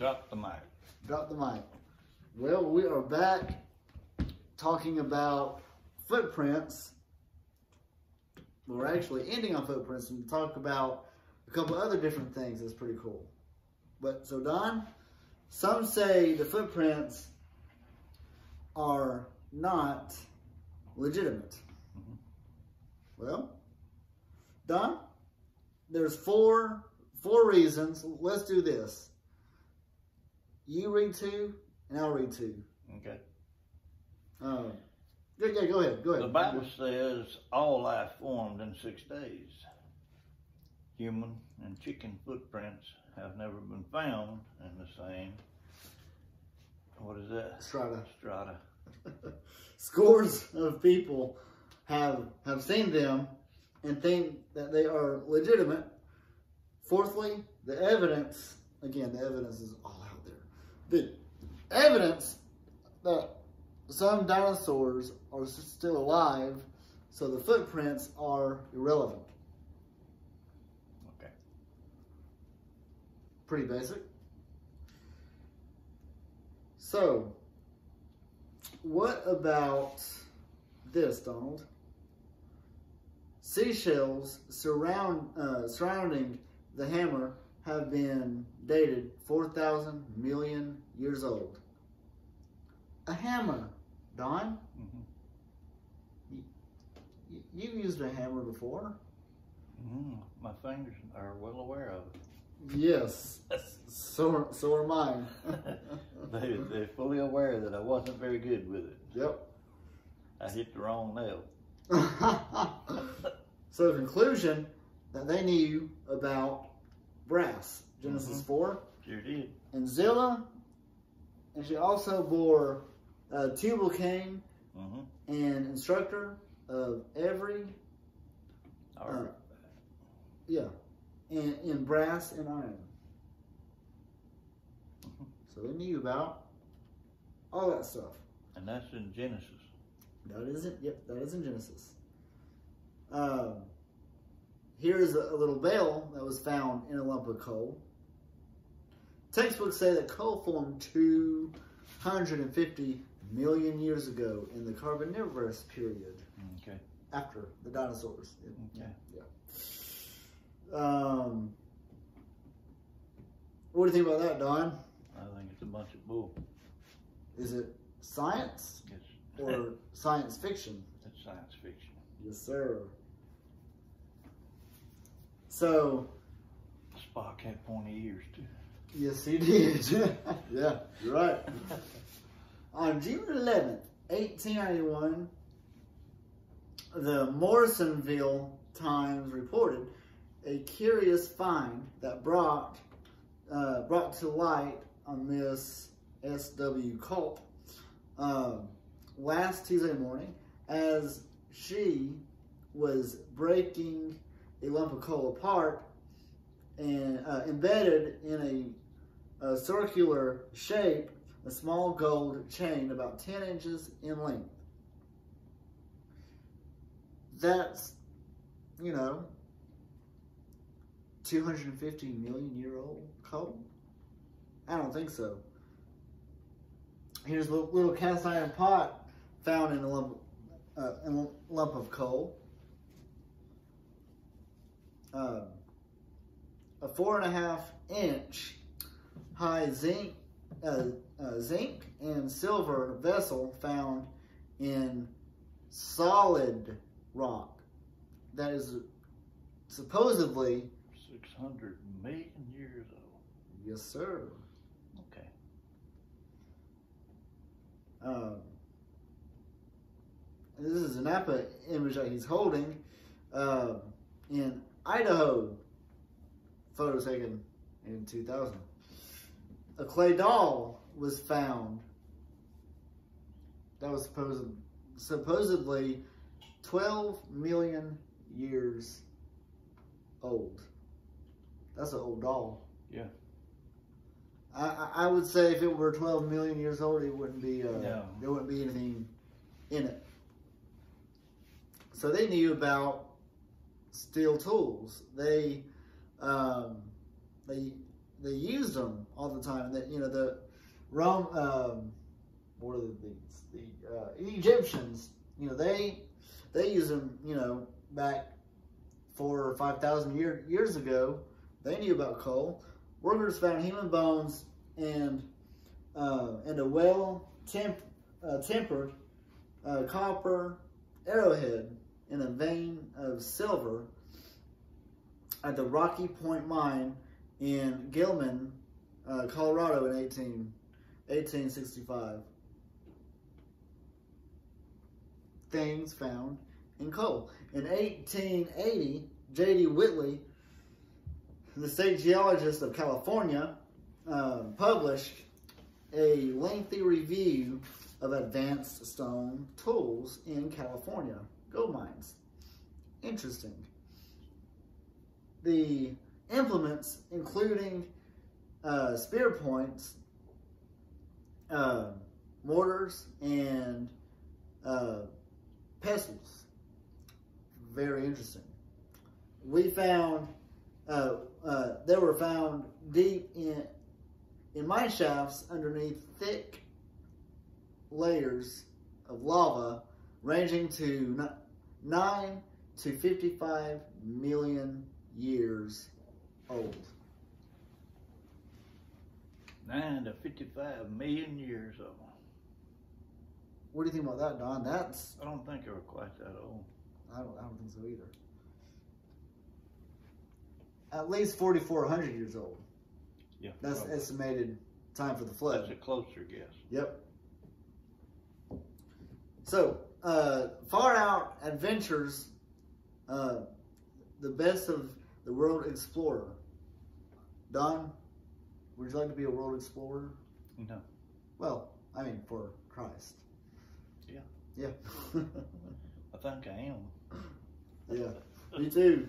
Drop the mic. Drop the mic. Well, we are back talking about footprints. We're actually ending on footprints and talk about a couple other different things that's pretty cool. But so Don, some say the footprints are not legitimate. Mm-hmm. Well, Don, there's four four reasons. Let's do this. You read two, and I'll read two. Okay. Um, yeah, yeah, go ahead. Go ahead. The Bible says all life formed in six days. Human and chicken footprints have never been found in the same. What is that? Strata. Strata. Scores of people have have seen them and think that they are legitimate. Fourthly, the evidence. Again, the evidence is all. The evidence that some dinosaurs are still alive, so the footprints are irrelevant. Okay. Pretty basic. So, what about this, Donald? Seashells surround uh, surrounding the hammer have been dated 4,000 million years old. A hammer, Don? Mhm. y- You've used a hammer before. Mm, my fingers are well aware of it. Yes. So, so are mine. they, they're fully aware that I wasn't very good with it. yep. I hit the wrong nail. so the conclusion that they knew about brass, Genesis Mhm. 4, Sure did. and Zillah, and she also bore uh, Tubal Cain Mm-hmm. and instructor of every, All right. yeah, in, in brass and iron. Mhm. So they knew about all that stuff. and that's in Genesis. That isn't, yep, that is in Genesis. Um, here's a, a little bell that was found in a lump of coal. Textbooks say that coal formed 250 million years ago in the Carboniferous period Okay. after the dinosaurs. Okay. Yeah. Um, what do you think about that, Don? I think it's a bunch of bull. Is it science It's, or science fiction? it's science fiction. Yes, sir. So, Spock had pointy ears too. Yes, he did. yeah, you're right. On June 11th, 1891, the Morrisonville Times reported a curious find that brought uh, brought to light on Miss S.W. Culp um, last Tuesday morning as she was breaking a lump of coal apart and uh, embedded in a, a circular shape a small gold chain about 10 inches in length. That's, you know, 250 million year old coal? I don't think so. Here's a little, cast iron pot found in a lump, uh, in a lump of coal. Um, a four and a half inch high zinc, uh, uh, zinc and silver vessel found in solid rock that is supposedly, 600 million years old. yes sir, Okay. Um, this is a Nampa image that he's holding um, in Idaho. Photo taken in 2000. A clay doll was found that was supposed, supposedly 12 million years old. That's an old doll. Yeah. I, I- would say if it were 12 million years old, it wouldn't be, uh, Yeah. there wouldn't be anything in it. So they knew about steel tools. They, um, they they used them all the time. That you know the Rome, um, what are the the, uh, Egyptians? You know they they use them. You know back four or five thousand year, years ago. They knew about coal. Workers found human bones and uh, and a well temp, uh, tempered uh, copper arrowhead in a vein of silver at the Rocky Point mine in Gilman, uh, Colorado in 18, 1865. Things found in coal. In 1880, J.D. Whitney, the state geologist of California, uh, published a lengthy review of advanced stone tools in California gold mines. Interesting. The implements, including uh, spear points, uh, mortars, and uh, pestles. Very interesting. We found, uh, uh, they were found deep in, in mine shafts underneath thick layers of lava ranging to 9 to 55 million years old. 9 to 55 million years old. What do you think about that, Don? That's I don't think they were quite that old. I don't I don't think so either. At least 4,400 years old. Yeah. That's probably. estimated time for the flood. That's a closer guess. Yep. So, uh, far out adventures, uh, the best of the world explorer. Don, would you like to be a world explorer? No. Well, I mean, for Christ. Yeah. Yeah. I think I am. yeah. Me too.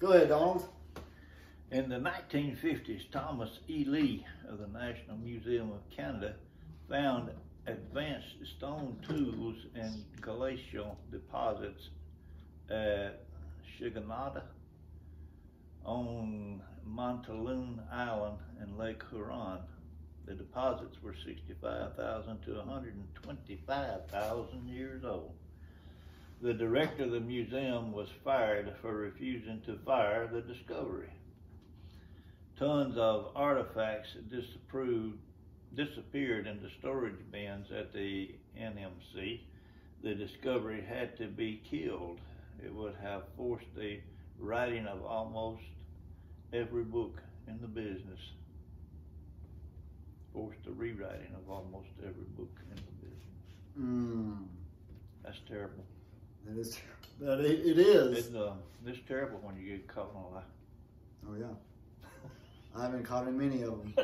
Go ahead, Donald. In the 1950s, Thomas E. Lee of the National Museum of Canada found advanced stone tools in glacial deposits at Sheguiandah on Manitoulin Island in Lake Huron. The deposits were 65,000 to 125,000 years old. The director of the museum was fired for refusing to fire the discovery. Tons of artifacts disapproved disappeared into storage bins at the NMC. The discovery had to be killed. It would have forced the writing of almost every book in the business. Forced the rewriting of almost every book in the business. Mm, That's terrible. that is, that it, it is. It's, uh, it's terrible when you get caught in a lie. Oh yeah. I haven't caught in many of them.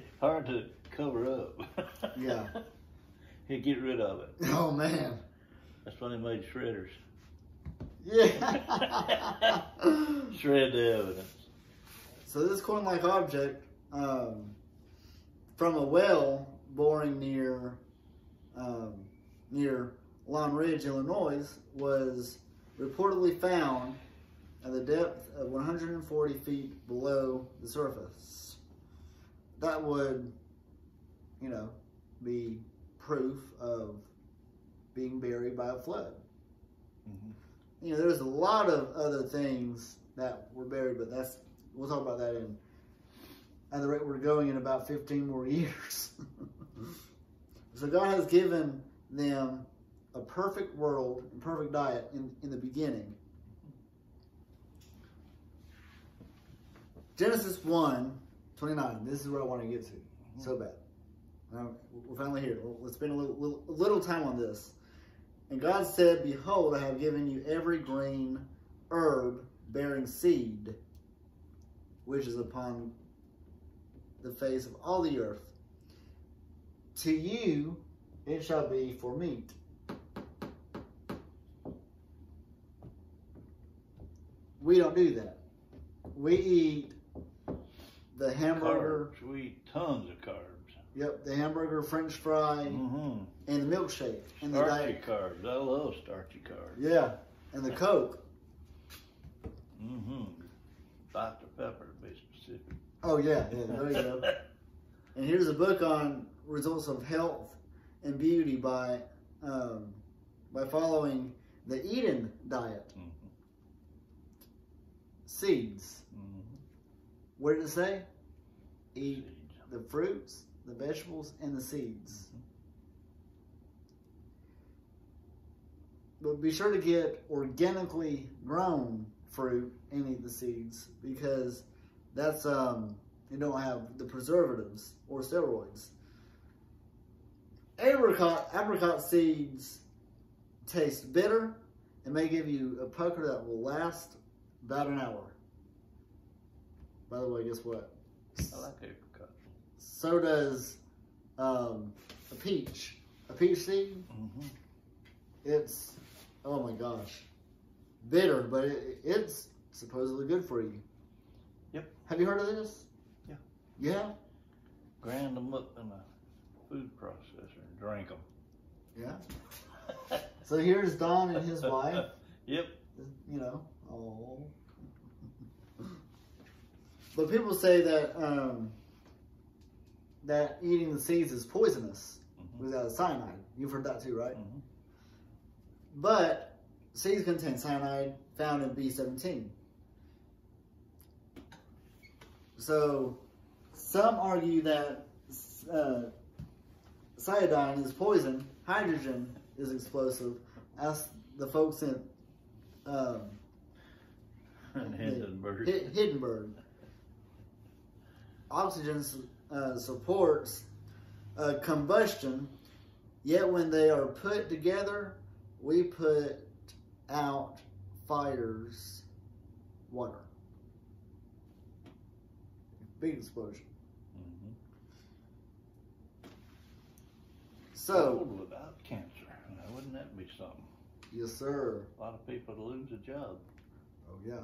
Hard to cover up. Yeah. You get rid of it. Oh man. That's when they made shredders. Yeah. Shred the evidence. so this coin-like object um, from a well boring near um, near Lawn Ridge, Illinois, was reportedly found at the depth of 140 feet below the surface. That would, you know, be proof of being buried by a flood. Mhm. You know, there's a lot of other things that were buried, but that's we'll talk about that in at the rate we're going in about 15 more years. so God has given them a perfect world and perfect diet in, in the beginning. Genesis 1, 29. This is where I want to get to so bad. Now, we're finally here. Let's spend a little, little, little time on this. And God said, Behold, I have given you every green herb bearing seed, which is upon the face of all the earth. To you it shall be for meat. We don't do that. We eat the hamburger, Carbs. We eat tons of carbs. Yep, the hamburger, french fry, Mm-hmm. and the milkshake, and the Starchy diet, carbs. I love starchy carbs. yeah, and the Coke. Mm-hmm. Dr. Pepper. to be specific. Oh yeah, yeah. There you go. and here's a book on results of health and beauty by um, by following the Eden diet. Mhm. Seeds. Mhm. What did it say? Eat Seeds. the fruits, the vegetables, and the seeds. But be sure to get organically grown fruit and eat the seeds because that's um you don't have the preservatives or steroids. Apricot apricot seeds taste bitter and may give you a pucker that will last about an hour. By the way, guess what? I like apricot. So does um, a peach. A peach seed, Mm-hmm. it's, oh my gosh, bitter, but it, it's supposedly good for you. Yep. Have you heard of this? Yeah. Yeah? Grind them up in a food processor and drink them. Yeah. So here's Don and his wife, Yep. you know. Oh. But people say that um, that eating the seeds is poisonous Mhm. without cyanide. You've heard that too, right? Mhm. But seeds contain cyanide found in B17. So some argue that uh, is poison, hydrogen is explosive. As the folks in um, Hindenburg. Hi- Hindenburg, oxygen uh, supports uh, combustion, yet when they are put together, we put out fires, water. Big explosion. Mhm. So, Old without cancer. Now, wouldn't that be something? yes, sir. A lot of people lose a job. Oh, yeah.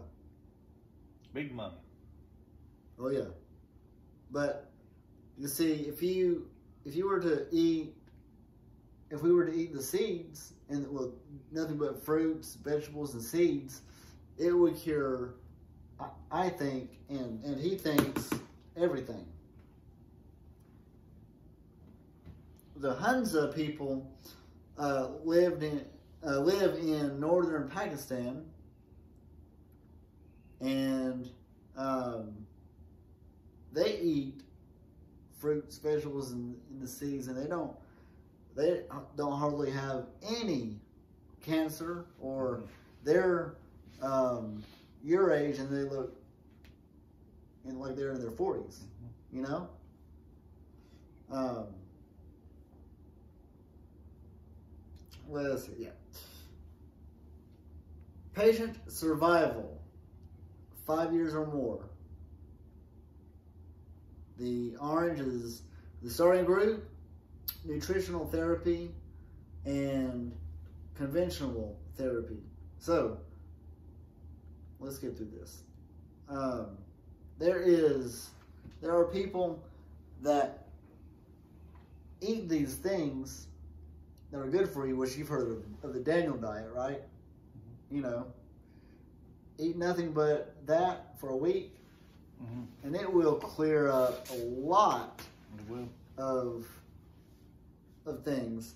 Big money. Oh, yeah. But you see, if you if you were to eat, if we were to eat the seeds and well, nothing but fruits, vegetables, and seeds, it would cure. I, I think, and and he thinks everything. The Hunza people uh, lived in uh, live in northern Pakistan, and um, they eat fruits, vegetables, and, and the seeds, and they don't they don't hardly have any cancer or they're um, your age and they look and like they're in their 40s you know? Um, let's see yeah. Patient survival five years or more the orange is the starting group nutritional therapy and conventional therapy. So, let's get through this. Um, there is, there are people that eat these things that are good for you, which you've heard of, of the Daniel diet, right? You know, eat nothing but that for a week, Mm-hmm. and it will clear up a lot of of things.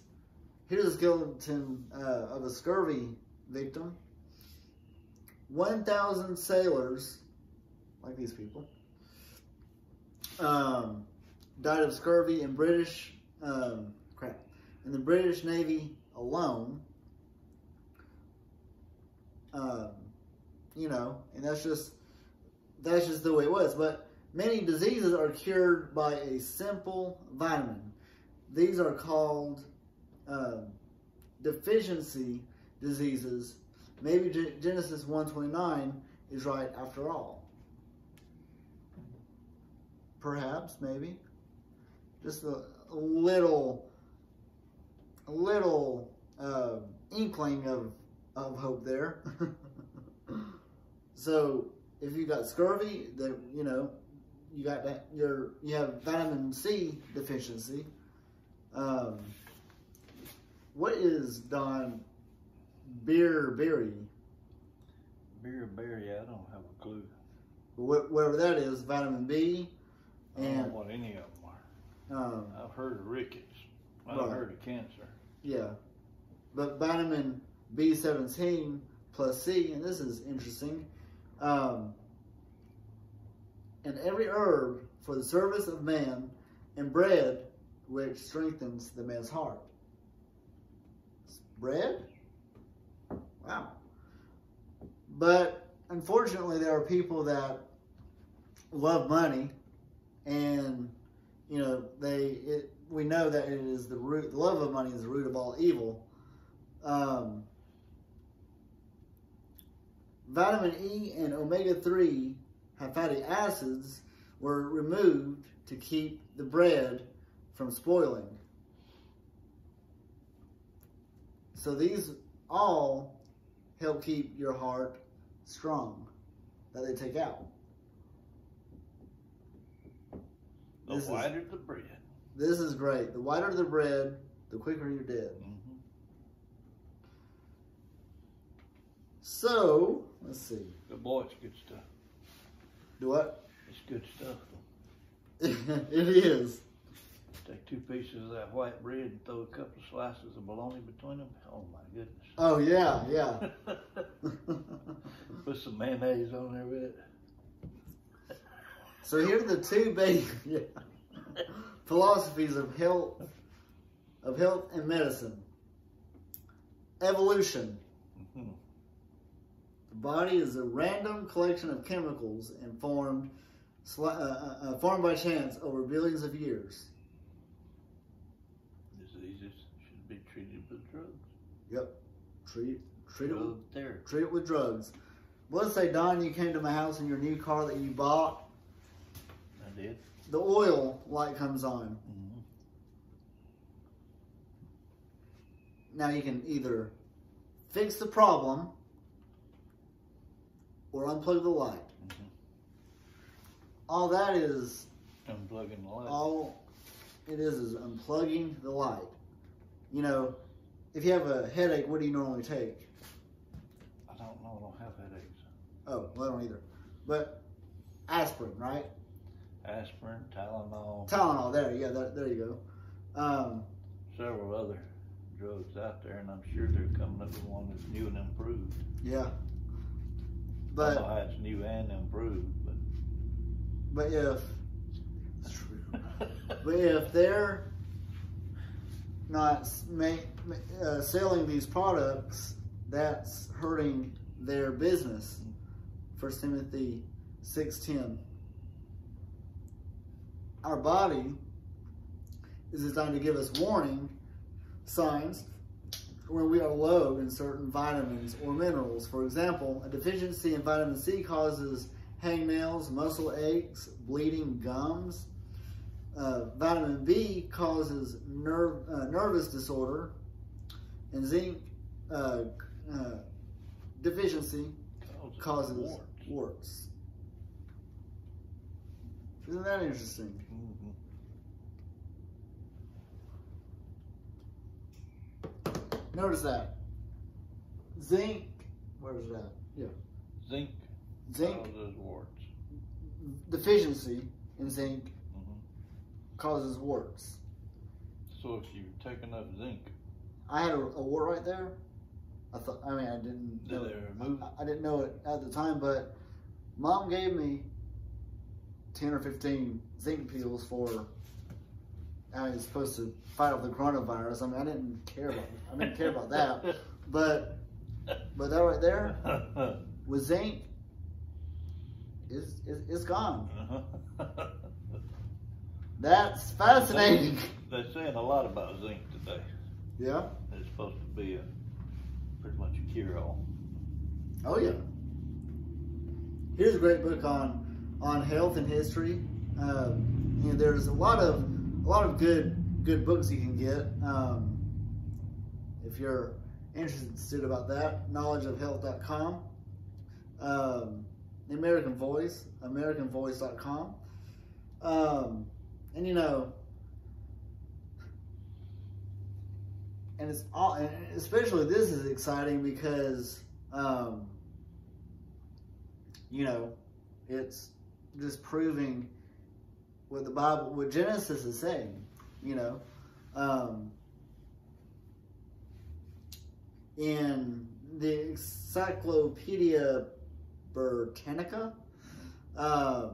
Here's a skeleton uh, of a scurvy victim. 1,000 sailors, like these people, um, died of scurvy in British, um, crap, in the British Navy alone. Um, you know, and that's just that's just the way it was. But many diseases are cured by a simple vitamin. These are called um, deficiency diseases. Maybe Ge- Genesis 129 is right after all. Perhaps, maybe. Just a, a little, a little uh, inkling of, of hope there. so, if you got scurvy, then you know you got that. Your you have vitamin C deficiency. Um, what is Don Beer Berry? beer berry, I don't have a clue. wh- whatever that is, vitamin B, I don't know and what any of them are. um, I've heard of rickets. I've Right. heard of cancer. yeah, but vitamin B17 plus C, and this is interesting. Um, and every herb for the service of man, and bread which strengthens the man's heart. Bread? Wow. But unfortunately, there are people that love money, and you know they. It, we know that it is the root. The love of money is the root of all evil. Um, vitamin E and omega three fatty acids were removed to keep the bread from spoiling. So these all help keep your heart strong that they take out. The This is- whiter the bread. This is great. The whiter the bread, the quicker you're dead. hmm So, let's see. Good boy, it's good stuff. Do what? It's good stuff. it is. Take two pieces of that white bread and throw a couple of slices of bologna between them. Oh my goodness. Oh yeah, yeah. Put some mayonnaise on there with it. so here are the two big yeah, philosophies of health, of health and medicine. Evolution. Mhm. The body is a random collection of chemicals and formed, uh, uh, uh, formed by chance over billions of years. Diseases should be treated with drugs. Yep. Treat treat it with, therapy. treat it with drugs. Let's say Don, you came to my house in your new car that you bought. I did. The oil light comes on. Mhm. Now you can either fix the problem or unplug the light. Mhm. All that is Unplugging the light. all it is is unplugging the light. You know, if you have a headache, what do you normally take? I don't know. I don't have headaches. Oh, well, I don't either. But aspirin, right? Aspirin, Tylenol, Tylenol. There, yeah, that, there you go. Um, several other drugs out there, and I'm sure they're coming up with one that's new and improved. yeah. But know it's new and improved, but. but if but if they're not s- ma- ma- uh, selling these products, that's hurting their business. First Timothy six ten. Our body is designed to give us warning signs when we are low in certain vitamins or minerals. For example, a deficiency in vitamin C causes hangnails, muscle aches, bleeding gums. Uh, vitamin B causes nerve uh, nervous disorder, and zinc uh, uh, deficiency causes warts. warts. Isn't that interesting? Mhm. Notice that zinc. Where's that? Yeah, Zinc zinc causes warts. deficiency in zinc Mhm. causes warts. So if you take enough zinc, I had a, a wart right there. I thought. I mean, I didn't Did know. they it. remove I, I didn't know it at the time, but mom gave me ten or fifteen zinc pills for. I was supposed to fight off the coronavirus. I mean, I didn't care about. I didn't care about that, but but that right there with zinc is is, is gone. Uh-huh. That's fascinating. They're saying a lot about zinc today. Yeah. It's supposed to be a pretty much a cure-all. Oh yeah. Here's a great book on on health and history. Uh, and there's a lot of lot of good good books you can get um, if you're interested about that. Knowledgeofhealth.com. Um, the American Voice, AmericanVoice.com. Um, and you know, and it's all, and especially this is exciting because, um, you know, It's just proving what the Bible, what Genesis is saying. You know, um, in the Encyclopedia Britannica uh,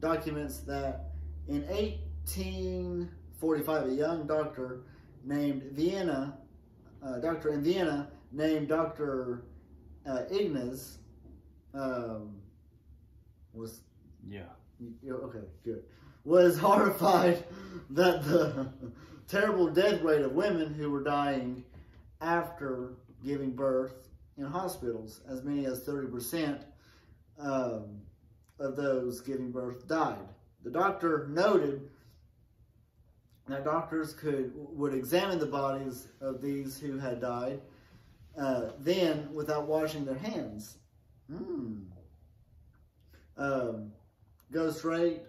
documents that in 1845, a young doctor named Vienna, uh, doctor in Vienna named Dr. Uh, Ignaz, um, was Yeah. yeah, okay, good. Was horrified that the terrible death rate of women who were dying after giving birth in hospitals, as many as 30% um, of those giving birth died. The doctor noted that doctors could would examine the bodies of these who had died, uh, then without washing their hands. Hmm. Um, go straight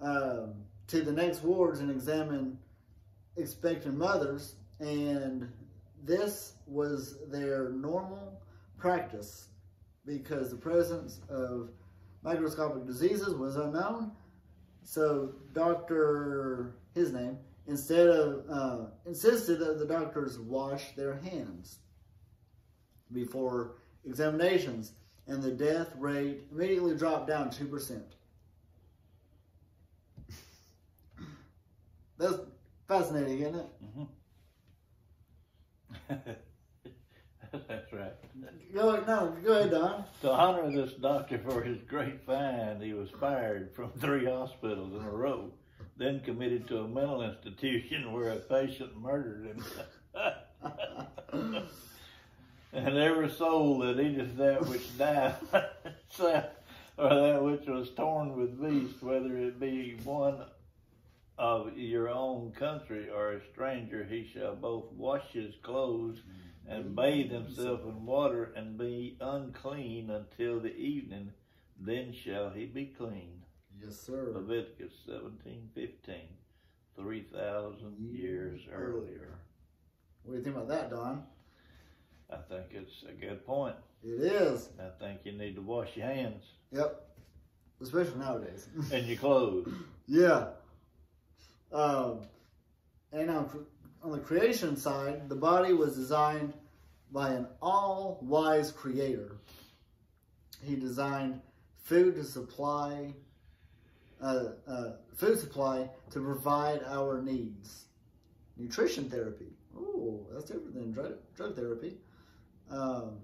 um, to the next wards and examine expectant mothers, and this was their normal practice because the presence of microscopic diseases was unknown. So, Doctor, his name, instead of uh, insisted that the doctors wash their hands before examinations, and the death rate immediately dropped down two percent. That's fascinating, isn't it? Mm-hmm. That's right. Go no, go ahead, Don. To honor this doctor for his great find, he was fired from three hospitals in a row, then committed to a mental institution where a patient murdered him. and every soul that eateth that which dieth, or that which was torn with beasts, whether it be one of your own country or a stranger, he shall both wash his clothes and mm-hmm. bathe himself in water and be unclean until the evening. Then shall he be clean. Yes, sir. Leviticus seventeen fifteen, three thousand years earlier. What do you think about that, Don? I think it's a good point. It is. I think you need to wash your hands Yep. Especially nowadays. and your clothes. yeah. Um, and on, on the creation side, the body was designed by an all-wise creator. He designed food to supply, uh, uh, food supply to provide our needs. Nutrition therapy. Oh, that's different than drug, drug therapy. Um,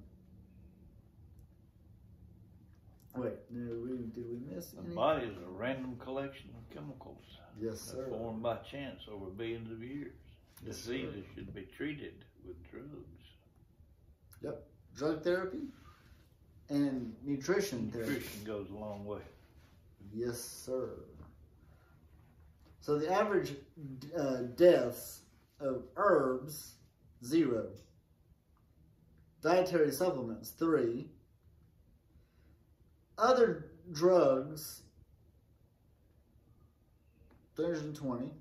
wait, did we, did we miss The any? body is a random collection of chemicals Yes, sir. formed by chance over billions of years. Yes, sir. Diseases should be treated with drugs. Yep. Drug therapy and nutrition therapy. Nutrition goes a long way. Yes, sir. So the average uh, deaths of herbs, zero. Dietary supplements, three. Other drugs, 320.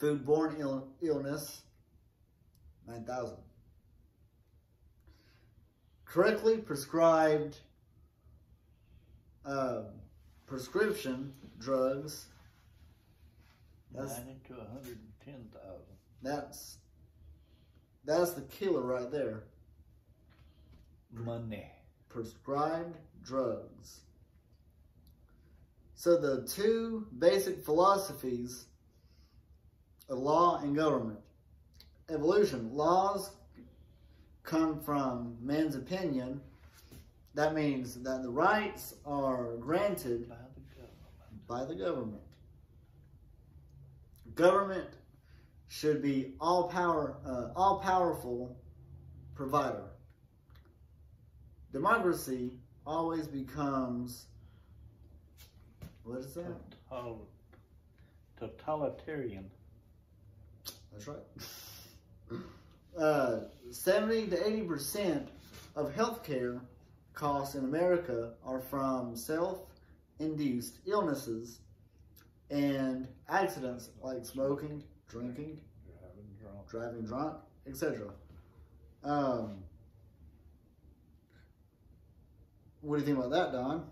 Foodborne Ill- illness, 9,000. Correctly prescribed um, prescription drugs, That's- Ninety to hundred and ten thousand. that's that's the killer right there. Money. Prescribed drugs. So the two basic philosophies of law and government. Evolution. Laws come from man's opinion. That means that the rights are granted By the government. by the government. Government should be all power, uh, all powerful provider. Democracy always becomes what is that? Total- Totalitarian. That's right. Uh, Seventy to eighty percent of healthcare costs in America are from self-induced illnesses and accidents like smoking, drinking, Driving drunk. driving drunk, etc. Um, what do you think about that, Don?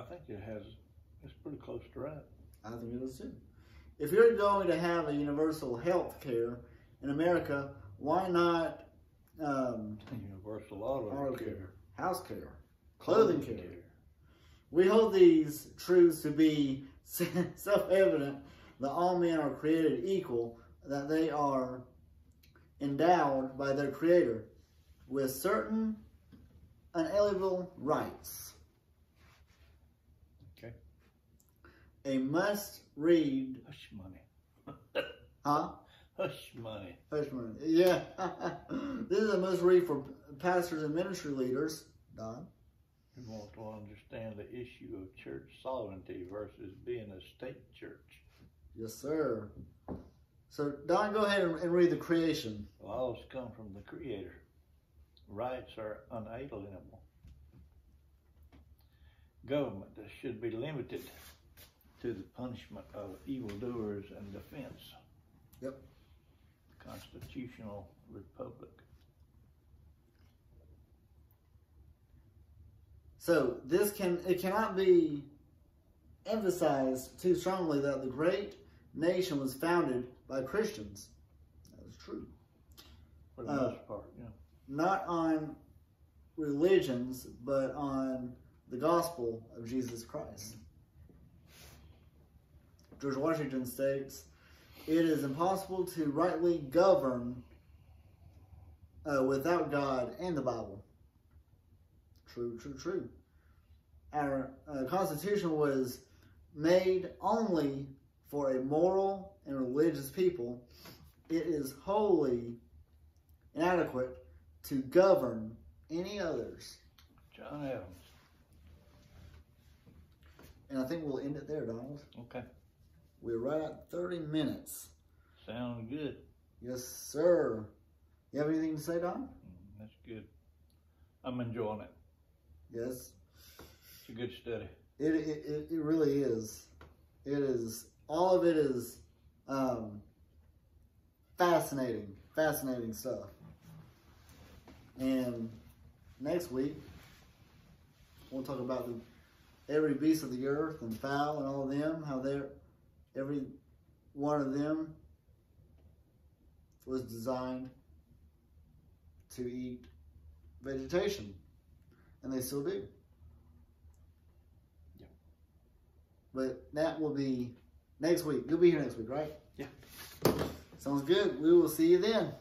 I think it has, it's pretty close to right. I think it is too. If you're going to have a universal health care in America, why not um, Universal auto care. care, house care, clothing care? We hold these truths to be self-evident that all men are created equal, that they are endowed by their Creator with certain unalienable rights. Okay. A must-read, Hush money. huh? Hush money. Hush money. Yeah. this is a must-read for pastors and ministry leaders. Don. You want to understand the issue of church sovereignty versus being a state church. Yes, sir. So, Don, go ahead and, and read the creation. Laws come from the Creator. Rights are unalienable. Government should be limited to the punishment of evildoers and defense. Yep. Constitutional republic. So this can it cannot be emphasized too strongly that the great nation was founded by Christians. That is true. For the Uh, most part, yeah. Not on religions, but on the gospel of Jesus Christ. George Washington states, "It is impossible to rightly govern uh, without God and the Bible." True, true, true. Our uh, Constitution was made only for a moral and religious people. It is wholly inadequate to govern any others. John Adams. And I think we'll end it there, Donald. Okay. We're right at 30 minutes. Sound good. Yes, sir. You have anything to say, Don? Mm, That's good. I'm enjoying it. Yes. It's a good study. It, it, it, it really is. It is, all of it is um, fascinating, fascinating stuff. And next week, we'll talk about the, every beast of the earth and fowl and all of them, how they're, every one of them was designed to eat vegetation. And they still do. Yeah. But that will be next week. You'll be here next week, right? Yeah. Sounds good. We will see you then.